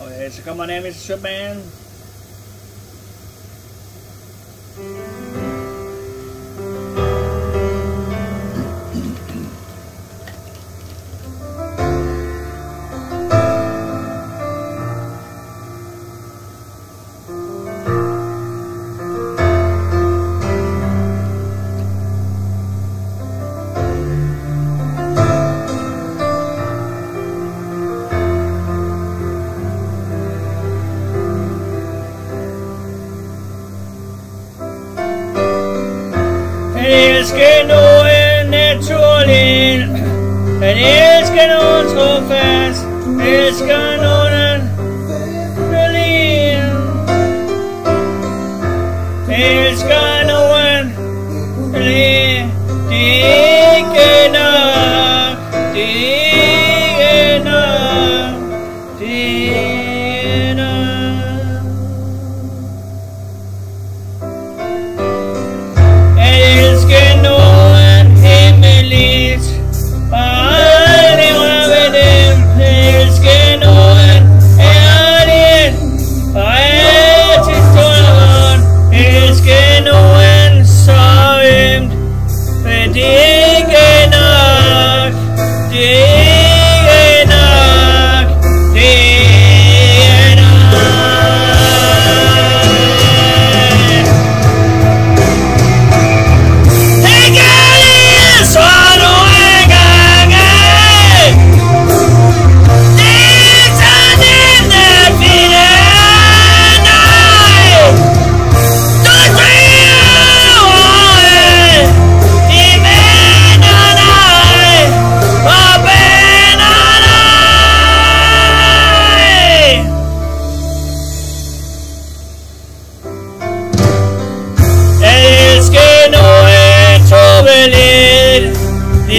Okay, so come on, Amy, it's a man. And it's gone on so fast, It's going on and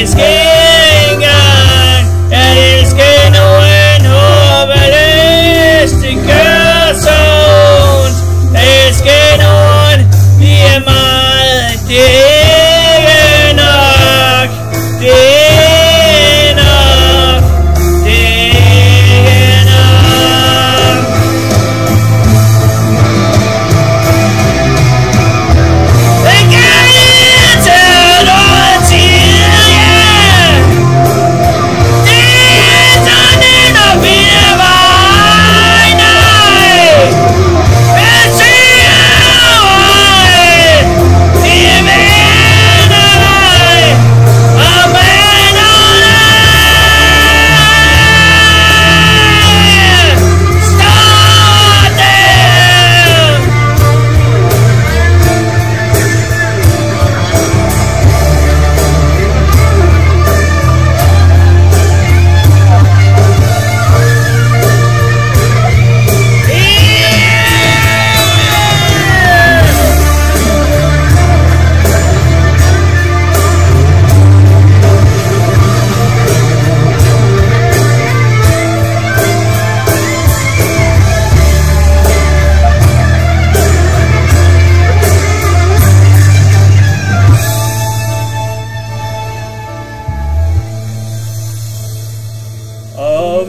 escape.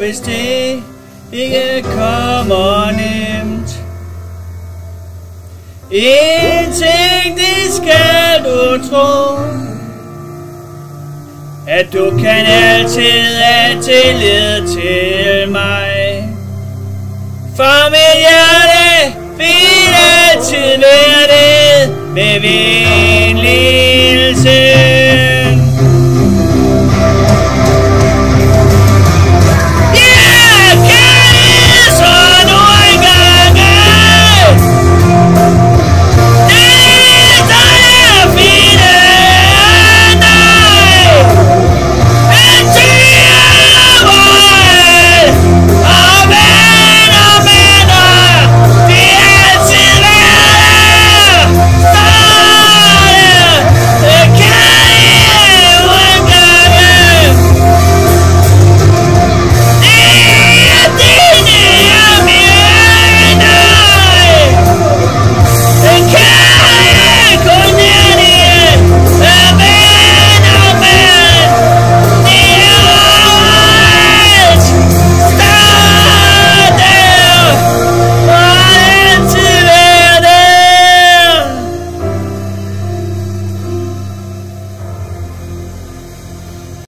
hvis det ikke kommer nemt. En ting, det skal du tro, at du kan altid have tillid til mig. For mit hjerte vil altid være det med vind.